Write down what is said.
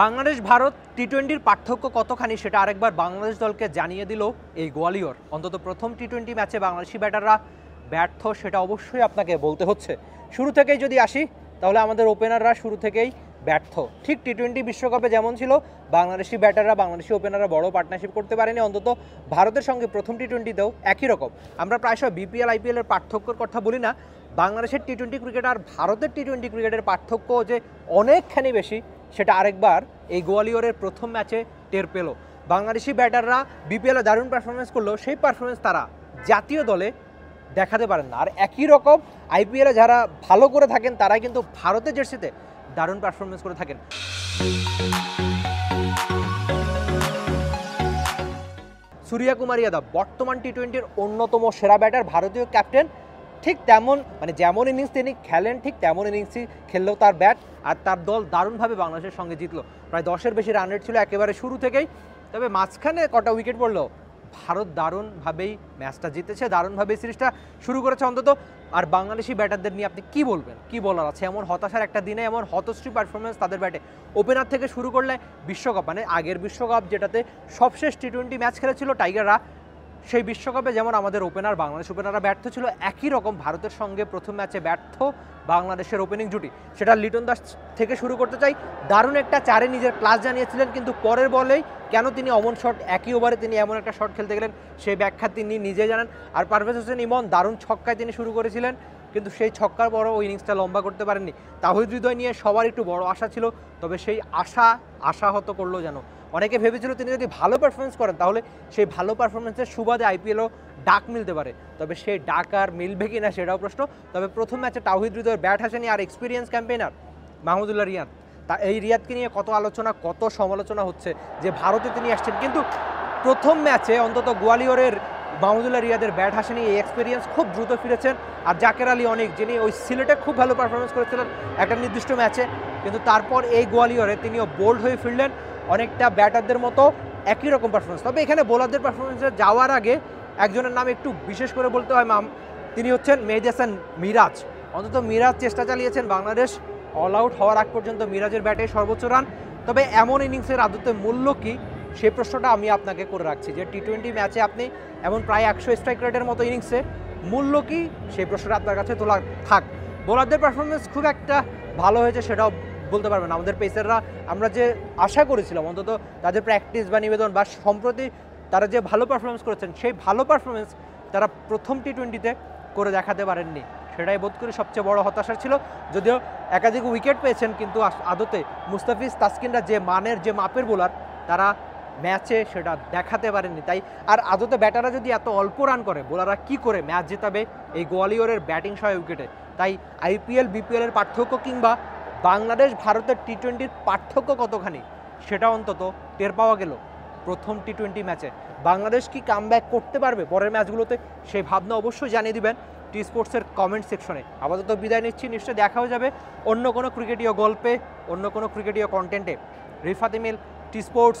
বাংলাদেশ ভারত টি টোয়েন্টির পার্থক্য কতখানি সেটা আরেকবার বাংলাদেশ দলকে জানিয়ে দিল এই গোয়ালিয়র। অন্তত প্রথম টি টোয়েন্টি ম্যাচে বাংলাদেশি ব্যাটাররা ব্যর্থ সেটা অবশ্যই আপনাকে বলতে হচ্ছে। শুরু থেকেই যদি আসি, তাহলে আমাদের ওপেনাররা শুরু থেকেই ব্যর্থ। ঠিক টি টোয়েন্টি বিশ্বকাপে যেমন ছিল, বাংলাদেশি ব্যাটাররা, বাংলাদেশি ওপেনাররা বড় পার্টনারশিপ করতে পারেনি, অন্তত ভারতের সঙ্গে প্রথম টি টোয়েন্টিতেও একই রকম। আমরা প্রায়শই বিপিএল আইপিএলের পার্থক্যর কথা বলি না। বাংলাদেশের টি টোয়েন্টি ক্রিকেট আর ভারতের টি টোয়েন্টি ক্রিকেটের পার্থক্য যে অনেকখানি বেশি সেটা আরেকবার এই গোয়ালিয়রের প্রথম ম্যাচে টের পেল। বাংলাদেশি ব্যাটাররা বিপিএলে দারুণ পারফরমেন্স করলেও সেই পারফরমেন্স তারা জাতীয় দলে দেখাতে পারেন না। আর একই রকম আইপিএলে যারা ভালো করে থাকেন, তারাই কিন্তু ভারতের জার্সিতে দারুণ পারফরমেন্স করে থাকেন। সূর্যা কুমার যাদব, বর্তমান টি টোয়েন্টির অন্যতম সেরা ব্যাটার ভারতীয় ক্যাপ্টেন ঠিক তেমন মানে যেমন ইনিংস তিনি খেলেন, ঠিক তেমন ইনিংসই খেললেও তার ব্যাট আর তার দল দারুণভাবে বাংলাদেশের সঙ্গে জিতলো। প্রায় দশের বেশি রান রেট ছিল একেবারে শুরু থেকেই। তবে মাঝখানে কটা উইকেট পড়ল? ভারত দারুণভাবেই ম্যাচটা জিতেছে, দারুণভাবেই সিরিজটা শুরু করেছে অন্তত। আর বাংলাদেশি ব্যাটারদের নিয়ে আপনি কি বলবেন? কি বলার আছে? এমন হতাশার একটা দিনে, এমন হতশ্রী পারফরমেন্স তাদের ব্যাটে ওপেনার থেকে শুরু করলে বিশ্বকাপ মানে আগের বিশ্বকাপ যেটাতে সবশেষ টি টোয়েন্টি ম্যাচ খেলেছিল টাইগাররা সেই বিশ্বকাপে যেমন আমাদের ওপেনার বাংলাদেশ ওপেনাররা ব্যর্থ ছিল, একই রকম ভারতের সঙ্গে প্রথম ম্যাচে ব্যর্থ বাংলাদেশের ওপেনিং জুটি। সেটা লিটন দাস থেকে শুরু করতে চাই। দারুণ একটা চারে নিজের ক্লাস জানিয়েছিলেন, কিন্তু পরের বলেই কেন তিনি অমন শট একই ওভারে তিনি এমন একটা শট খেলতে গেলেন, সেই ব্যাখ্যা তিনি নিজে জানান। আর পারভেজ হোসেন ইমন দারুণ ছক্কায় তিনি শুরু করেছিলেন। কিন্তু সেই ছক্কার বড় ওই ইনিংসটা লম্বা করতে পারেননি। তাহিদ হৃদয় নিয়ে সবার একটু বড় আশা ছিল, তবে সেই আশা আশাহত করল যেন। অনেকে ভেবেছিল তিনি যদি ভালো পারফরমেন্স করেন, তাহলে সেই ভালো পারফরমেন্সের সুবাদে আইপিএলও ডাক মিলতে পারে। তবে সেই ডাক আর মিলবে কি না সেটাও প্রশ্ন। তবে প্রথম ম্যাচে তাহিদ হৃদয়ের ব্যাট হাসেনি আর এক্সপিরিয়েন্স ক্যাম্পেইনার মাহমুদুল্লাহ রিয়াদ। তা এই রিয়াদকে নিয়ে কত আলোচনা, কত সমালোচনা হচ্ছে যে ভারতে তিনি আসছেন। কিন্তু প্রথম ম্যাচে অন্তত গোয়ালিয়রের মাহমুদুল্লাহ রিয়াদের ব্যাট হাসেনি এই এক্সপিরিয়েন্স খুব দ্রুত ফিরেছেন। আর জাকের আলী অনেক, যিনি ওই সিলেটে খুব ভালো পারফরমেন্স করেছিলেন একটা নির্দিষ্ট ম্যাচে কিন্তু তারপর এই গোয়ালিয়রে তিনিও বোল্ড হয়ে ফিরলেন। অনেকটা ব্যাটারদের মতো একই রকম পারফরমেন্স তবে এখানে বোলারদের পারফরমেন্সে যাওয়ার আগে একজনের নাম একটু বিশেষ করে বলতে হয়, মাম, তিনি হচ্ছেন মেহেদি হাসান মিরাজ। অন্তত মিরাজ চেষ্টা চালিয়েছেন বাংলাদেশ। অল আউট হওয়ার আগ পর্যন্ত মিরাজের ব্যাটে সর্বোচ্চ রান তবে এমন ইনিংসের আদতে মূল্য কি? সেই প্রশ্নটা আমি আপনাকে করে রাখছি যে টি টোয়েন্টি ম্যাচে আপনি এমন প্রায় একশো স্ট্রাইক রেটের মতো ইনিংসে মূল্য কি? সেই প্রশ্নটা আপনার কাছে তোলা থাক। বোলারদের পারফরমেন্স খুব একটা ভালো হয়েছে সেটাও বলতে পারবেন আমাদের পেসাররা আমরা যে আশা করেছিলাম, অন্তত তাদের প্র্যাকটিস বা নিবেদন বা সম্প্রতি তারা যে ভালো পারফরমেন্স করেছেন, সেই ভালো পারফরমেন্স তারা প্রথম টি টোয়েন্টিতে করে দেখাতে পারেননি। সেটাই বোধ করি সবচেয়ে বড় হতাশা ছিল। যদিও একাধিক উইকেট পেয়েছেন কিন্তু আদতে মুস্তাফিজ তাসকিনরা যে মানের, যে মাপের বোলার তারা ম্যাচে সেটা দেখাতে পারেননি। তাই আর আদতে ব্যাটাররা যদি এত অল্প রান করে, বোলাররা কি করে ম্যাচ জেতাবে এই গোয়ালিয়রের ব্যাটিং সহ উইকেটে? তাই আইপিএল বিপিএলের পার্থক্য কিংবা বাংলাদেশ, ভারতের টি টোয়েন্টির পার্থক্য কতখানি? সেটা অন্তত টের পাওয়া গেল প্রথম টি টোয়েন্টি ম্যাচে। বাংলাদেশ কি কাম করতে পারবে পরের ম্যাচগুলোতে? সেই ভাবনা অবশ্যই জানিয়ে দিবেন টি স্পোর্টসের কমেন্ট সেকশনে আপাতত বিদায় নিচ্ছি, নিশ্চয়ই দেখাও যাবে অন্য কোনো ক্রিকেটীয় গল্পে, অন্য কোনো ক্রিকেটীয় কন্টেন্টে রিফাত T sports